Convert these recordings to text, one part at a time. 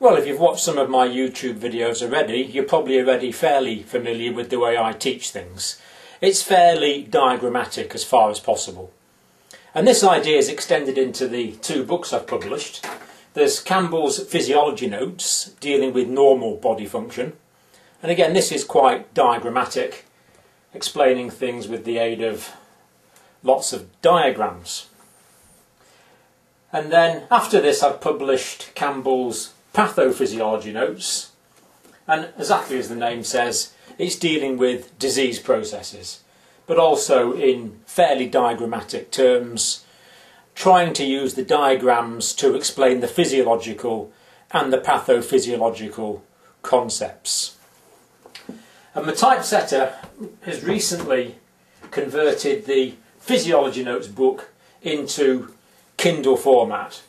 Well, if you've watched some of my YouTube videos already, you're probably already fairly familiar with the way I teach things. It's fairly diagrammatic as far as possible. And this idea is extended into the two books I've published. There's Campbell's Physiology Notes, dealing with normal body function. And again, this is quite diagrammatic, explaining things with the aid of lots of diagrams. And then after this I've published Campbell's Pathophysiology Notes and exactly as the name says it's dealing with disease processes but also in fairly diagrammatic terms trying to use the diagrams to explain the physiological and the pathophysiological concepts. And the typesetter has recently converted the Physiology Notes book into Kindle format.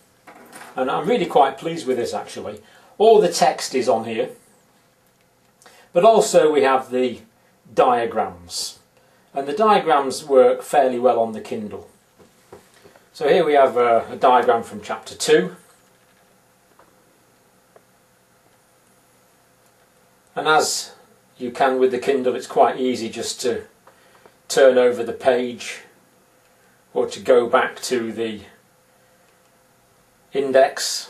And I'm really quite pleased with this actually. All the text is on here, but also we have the diagrams. And the diagrams work fairly well on the Kindle. So here we have a, a diagram from chapter 2. And as you can with the Kindle, it's quite easy just to turn over the page or to go back to the index.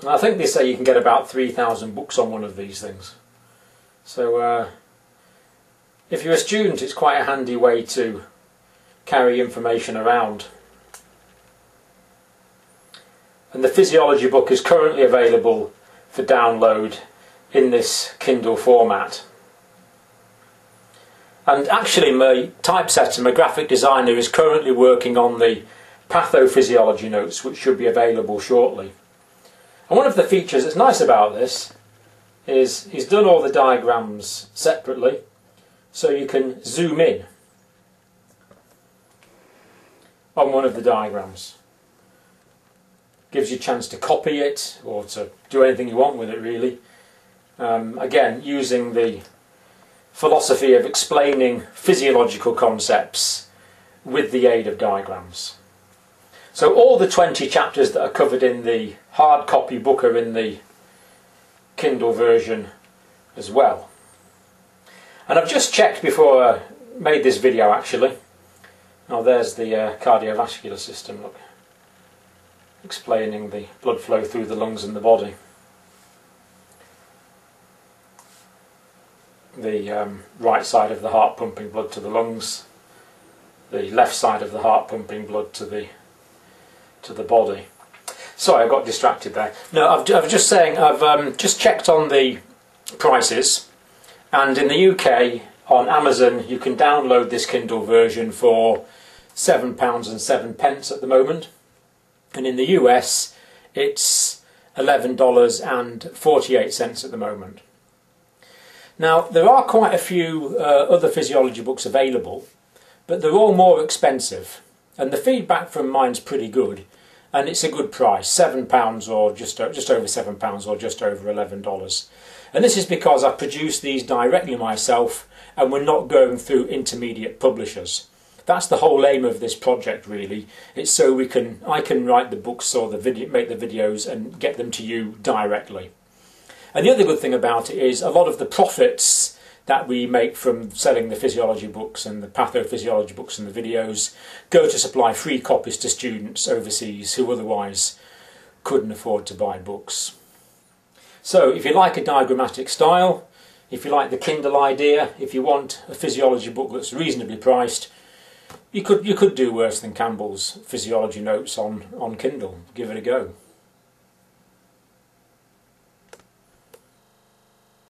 And I think they say you can get about 3,000 books on one of these things. So uh, if you're a student it's quite a handy way to carry information around. And the physiology book is currently available for download in this Kindle format. And actually my typesetter, my graphic designer is currently working on the pathophysiology notes which should be available shortly. And one of the features that's nice about this is he's done all the diagrams separately so you can zoom in on one of the diagrams. Gives you a chance to copy it or to do anything you want with it really. Um, again using the philosophy of explaining physiological concepts with the aid of diagrams. So all the 20 chapters that are covered in the hard copy book are in the Kindle version as well. And I've just checked before I made this video actually. Now there's the uh, cardiovascular system, look, explaining the blood flow through the lungs and the body. The um, right side of the heart pumping blood to the lungs, the left side of the heart pumping blood to the to the body. Sorry, I got distracted there. No, I've, I was just saying I've um, just checked on the prices, and in the UK on Amazon you can download this Kindle version for seven pounds and seven pence at the moment, and in the US it's eleven dollars and forty eight cents at the moment. Now, there are quite a few uh, other physiology books available, but they're all more expensive. And the feedback from mine's pretty good, and it's a good price, £7 or just, just over £7 or just over $11. And this is because I produce these directly myself and we're not going through intermediate publishers. That's the whole aim of this project really. It's so we can I can write the books or the video make the videos and get them to you directly. And the other good thing about it is a lot of the profits that we make from selling the physiology books and the pathophysiology books and the videos go to supply free copies to students overseas who otherwise couldn't afford to buy books. So if you like a diagrammatic style, if you like the Kindle idea, if you want a physiology book that's reasonably priced, you could you could do worse than Campbell's physiology notes on, on Kindle. Give it a go.